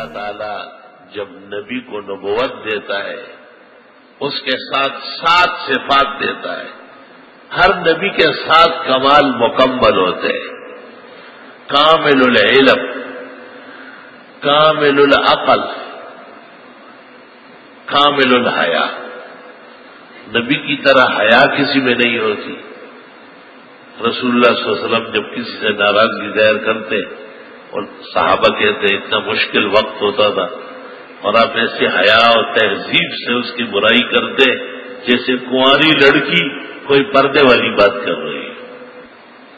اللہ تعالی جب نبی کو نبوت دیتا ہے، اس کے ساتھ سات صفات دیتا ہے۔ ہر نبی کے ساتھ کمال مکمل ہوتے ہیں۔ کامل العلم، کامل العقل، کامل الحیا۔ نبی کی طرح حیا کسی میں نہیں ہوتی۔ رسول اللہ صلی اللہ علیہ وسلم جب کسی سے ناراضگی ظاہر کرتے اور صحابہ کہتے اتنا مشکل وقت ہوتا تھا۔ اور آپ ایسے حیا اور تہذیب سے اس کی برائی کرتے جیسے کنواری لڑکی کوئی پردے والی بات کر رہی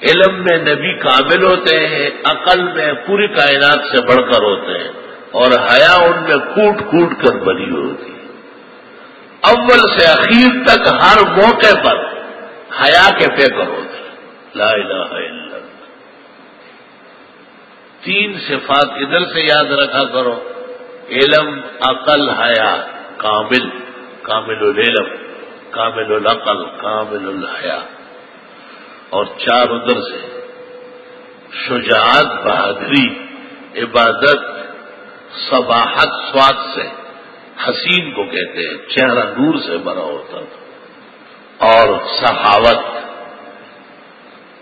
علم میں نبی کامل ہوتے ہیں، عقل میں پوری کائنات سے بڑھ کر ہوتے ہیں اور حیا ان میں کوٹ کوٹ کر بنی ہوتی اول سے اخیر تک ہر موقع پر حیا کے پیکر ہوتے لا الہ الا اللہ۔ تین صفات ادھر سے یاد رکھا کرو۔ علم، عقل حیا کامل کامل العلم، کامل العقل، کامل الحیا اور چار ادھر سے، شجاعت، بہادری، عبادت، صباحت، سواد سے۔ حسین کو کہتے ہیں، چہرہ نور سے بنا ہوتا تھا۔ اور سخاوت۔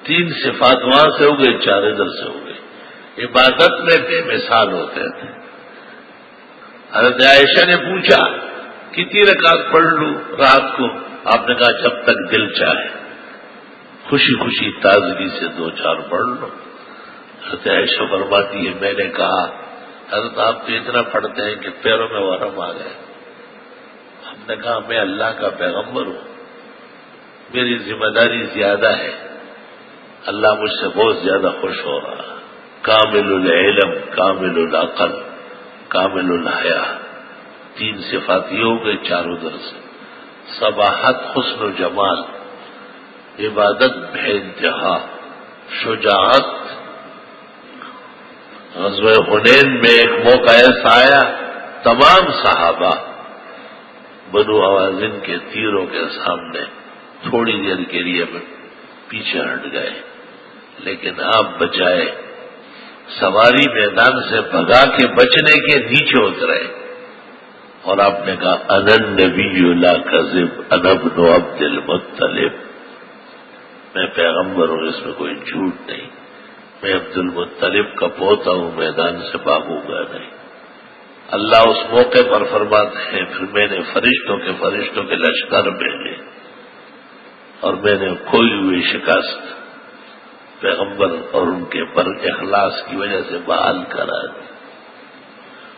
تین صفات وہاں سے ہو گئے، چار ادھر سے ہو گئے۔ عبادت میں بے مثال ہوتے تھے۔ حضرت عائشہ نے پوچھا، کتنی رکعت پڑھ لوں رات کو؟ آپ نے کہا، جب تک دل چاہے۔ خوشی خوشی تازگی سے دو چار پڑھ لو حضرت عائشہ فرماتی ہے، میں نے کہا، حضرت آپ تو اتنا پڑھتے ہیں کہ پیروں میں ورم آ گئے۔ ہم نے کہا، میں اللہ کا پیغمبر ہوں۔ میری ذمہ داری زیادہ ہے۔ اللہ مجھ سے بہت زیادہ خوش ہو رہا کامل العلم، کامل العقل، کامل الحیا۔ تین صفات یہ ہو گئے چاروں در سے۔ صباحت، حسن و جمال۔ عبادت بے انتہا شجاعت۔ غزب حنین میں ایک موقع ایسا آیا، تمام صحابہ بنو آوازن کے تیروں کے سامنے تھوڑی دیر کے لیے پیچھے ہٹ گئے، لیکن آپ بچائے۔ سواری میدان سے بھگا کے بچنے کے نیچے اترے۔ اور آپ نے کہا، انن نبی اللہ قزب انب نو عبد المطلب۔ میں پیغمبر ہوں، اس میں کوئی جھوٹ نہیں۔ میں عبد المطلب کا پوتا ہوں، میدان سے بھاگوں گا نہیں اللہ اس موقع پر فرماتے ہیں، پھر میں نے فرشتوں کے فرشتوں کے لشکر بھیجے۔ اور میں نے کھوئی ہوئی شکست۔ پیغمبر اور ان کے پر اخلاص کی وجہ سے بحال کرا دی.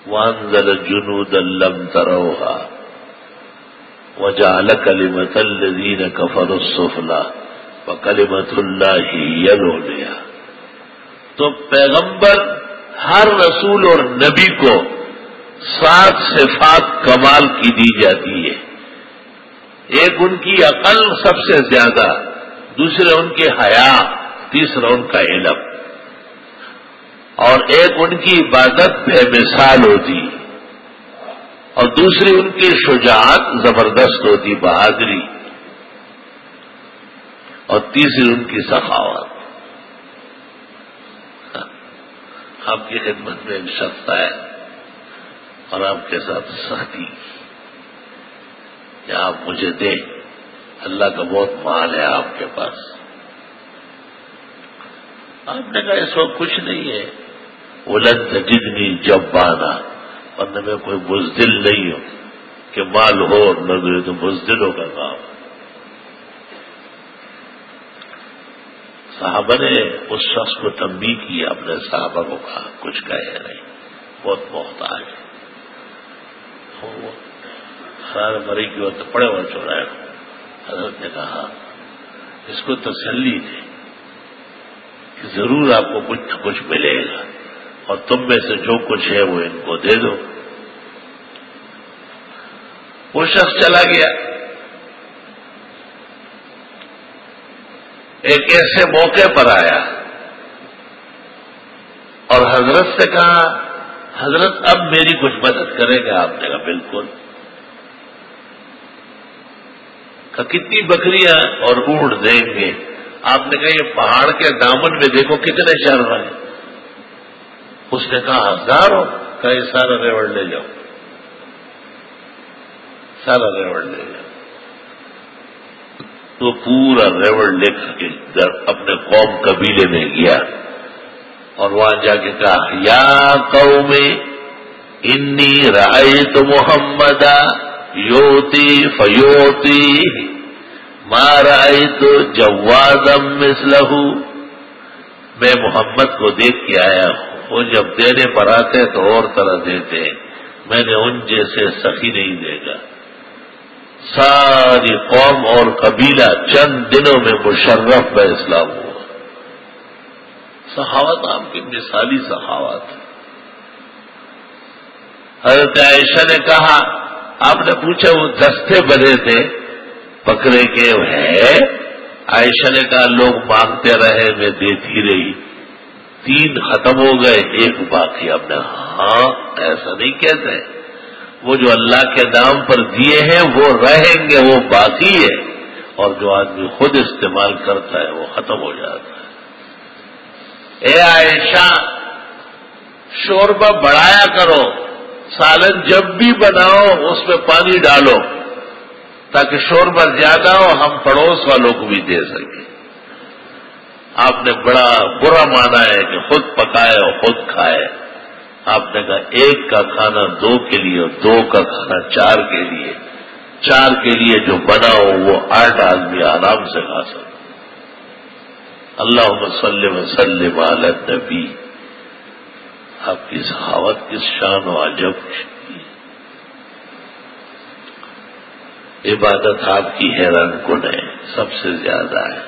وانزل جنود الم تروہا. وجعل كلمة الذين كفروا السفلى وكلمة الله هي العليا تو پیغمبر ہر رسول اور نبی کو سات صفات کمال کی دی جاتی ہے. ایک ان کی عقل سب سے زیادہ، دوسرے ان کے حیا تیسرا ان کا علم اور ایک ان کی عبادت بے مثال ہوتی۔ اور دوسری ان کی شجاعت زبردست ہوتی، بہادری۔ اور تیسری ان کی سخاوت۔ آپ کی خدمت میں ایک شخص ہے اور آپ کے ساتھ ساتھی کہ آپ مجھے دیں، اللہ کا بہت مال ہے آپ کے پاس۔ آپ نے کہا اس وقت کچھ نہیں ہے۔ ولند جتنی جب بانا اور میں کوئی بزدل نہیں ہوں کہ مال ہو اور نہ تو بزدلوں کا کام۔ صحابہ نے اس شخص کو تنبیہ کی اپنے صحابہ کو کہا، کچھ کہے نہیں، بہت محتاج ہے۔ سارے مری کی وقت پڑے ہوئے چوراہے۔ حضرت نے کہا، اس کو تسلی دے۔ ضرور آپ کو کچھ نہ کچھ ملے گا۔ اور تم میں سے جو کچھ ہے وہ ان کو دے دو۔ وہ شخص چلا گیا۔ ایک ایسے موقع پر آیا۔ اور حضرت سے کہا، حضرت اب میری کچھ مدد کرے گا آپ نے کہا بالکل۔ کہ کتنی بکریاں اور اونٹ دیں گے۔ آپ نے کہا یہ پہاڑ کے دامن میں دیکھو کتنے چل رہے ہیں اس نے کہا ہزاروں کہ یہ سارا ریوڑ لے جاؤ۔ سارا ریوڑ لے جاؤ۔ تو پورا ریوڑ لے کے اپنے قوم قبیلے میں گیا۔ اور وہاں جا کے کہا، یا قوم، انی رائے تو محمد یوتی فیوتی۔ مارائے تو جوادم مسلح میں محمد کو دیکھ کے آیا ہوں۔ وہ جب دینے پر آتے تو اور طرح دیتے میں نے ان جیسے سخی نہیں دے گا ساری قوم اور قبیلہ چند دنوں میں مشرف میں اسلام ہوا۔ سخاوت آپ کی مثالی سخاوت حضرت عائشہ نے کہا، آپ نے پوچھا وہ دستے بنے تھے؟ پکڑے کے ہے عائشہ نے کہا، لوگ مانگتے رہے، میں دیتی رہی تین ختم ہو گئے، ایک باقی اب نے ہاں ایسا نہیں کہتے۔ وہ جو اللہ کے نام پر دیے ہیں، وہ رہیں گے، وہ باقی ہے اور جو آدمی خود استعمال کرتا ہے، وہ ختم ہو جاتا ہے۔ اے عائشہ، شوربہ بڑھایا کرو، سالن جب بھی بناؤ، اس میں پانی ڈالو۔ تاکہ شوربہ زیادہ ہو ہم پڑوس والوں کو بھی دے سکیں۔ آپ نے بڑا برا مانا ہے کہ خود پکائے اور خود کھائے۔ آپ نے کہا ایک کا کھانا دو کے لیے اور دو کا کھانا چار کے لیے۔ چار کے لیے جو بنا ہو وہ آٹھ آدمی آرام سے کھا سکتے اللہ وسلم وسلم علی نبی آپ کی سخاوت کس شان و عجب۔ عبادت آپ کی حیران کن ہے، سب سے زیادہ ہے۔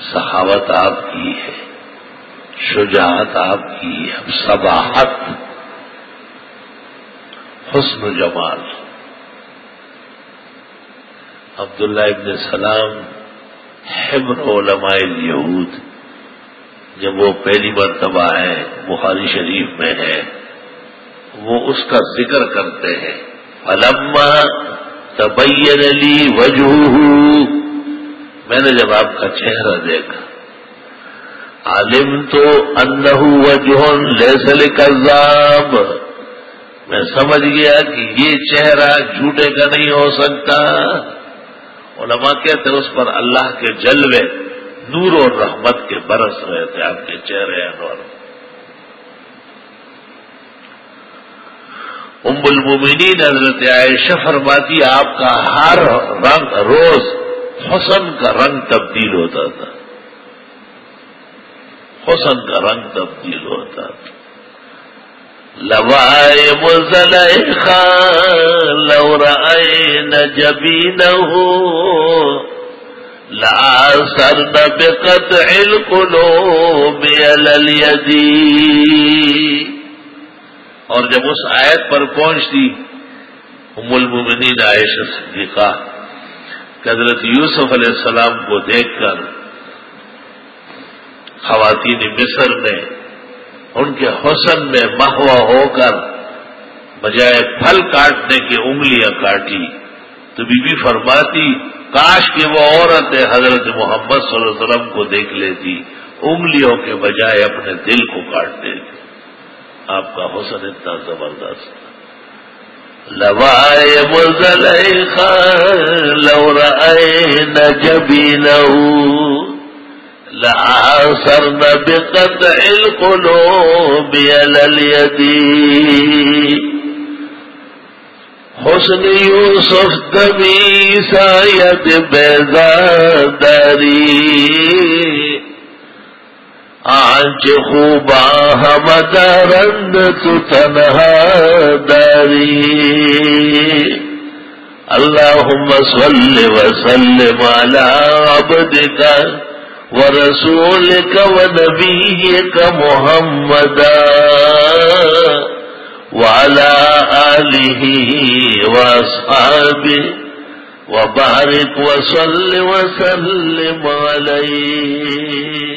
سخاوت آپ کی ہے، شجاعت آپ کی ہے صباحت حسن جمال۔ عبداللہ ابن سلام، حبر علماء یہود جب وہ پہلی مرتبہ ہے، بخاری شریف میں ہے، وہ اس کا ذکر کرتے ہیں۔ علما تبین علی وجوہ میں نے جب آپ کا چہرہ دیکھا، عالم تو انہ وجہ لے کذاب میں سمجھ گیا کہ یہ چہرہ جھوٹے کا نہیں ہو سکتا۔ علماء کہتے اس پر اللہ کے جلوے نور اور رحمت کے برس رہے تھے، آپ کے چہرے انور ام المومنین حضرت عائشہ فرماتی، آپ کا ہر رنگ روز حسن کا رنگ تبدیل ہوتا تھا۔ حسن کا رنگ تبدیل ہوتا تھا۔ لوائے مزل خان، لو رائے نہ جبی نہ ہو لا سر نہ بکت علکلو بے اور جب اس آیت پر پہنچتی، ام المومنین عائشہ صدیقہ، حضرت یوسف علیہ السلام کو دیکھ کر، خواتین مصر نے ان کے حسن میں مہوا ہو کر، بجائے پھل کاٹنے کی انگلیاں کاٹی۔ تو بی بی فرماتی، کاش کہ وہ عورت حضرت محمد صلی اللہ علیہ وسلم کو دیکھ لیتی، انگلیوں کے بجائے اپنے دل کو کاٹ دیتی آپ کا حسن اتنا زبردست۔ لوائے مزل لو رأين جبينه لآثرن بقطع القلوب على اليد حسن یوسف دمی سایت بیزاداری آج خوبا ہم درند تو تنہا داری اللہ صل وسلم على عبدك ورسولك ونبيك محمدا وعلى آله وأصحابه وبارك وصل وسلم عليه